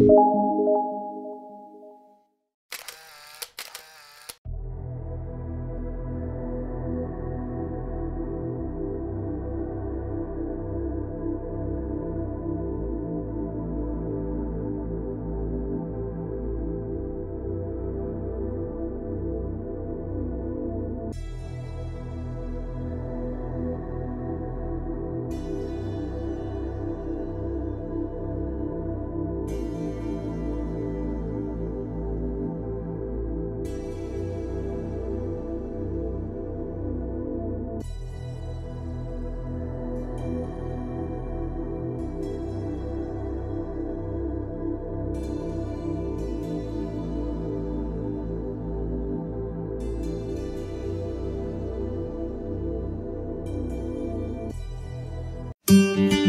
you Música